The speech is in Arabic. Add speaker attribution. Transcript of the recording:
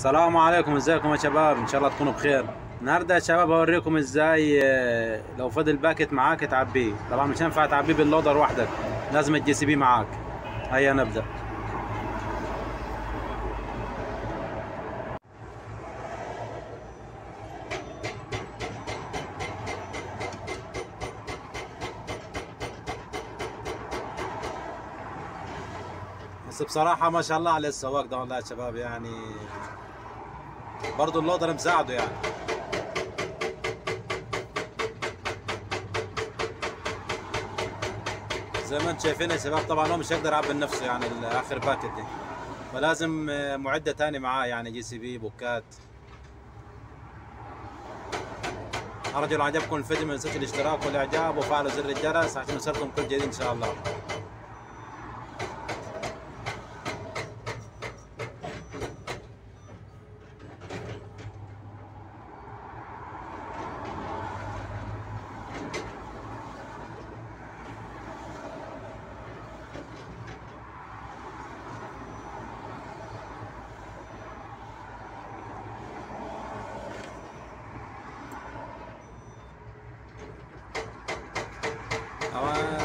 Speaker 1: السلام عليكم ازيكم يا شباب؟ إن شاء الله تكونوا بخير. النهارده يا شباب هوريكم إزاي آه، لو فضل bucket معاك تعبيه طبعا مش هينفع تعبيه باللودر وحدك لازم ال JCB معاك. هيا نبدأ. بس بصراحة ما شاء الله على السواق ده والله يا شباب يعني برضه اللودر مساعده يعني. زي ما أنتم شايفين يا شباب طبعا هو مش هيقدر يعبي نفسه يعني اخر bucket دي. فلازم آه، معدة تاني معاه يعني JCB بوكات. أرجو لو عجبكم الفيديو ما تنسوش الاشتراك والإعجاب وفعلوا زر الجرس عشان يوصلكم كل جديد إن شاء الله. 好啊。